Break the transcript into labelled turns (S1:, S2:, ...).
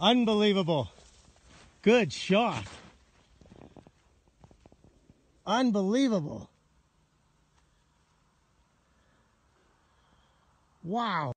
S1: Unbelievable. Good shot. Unbelievable. Wow.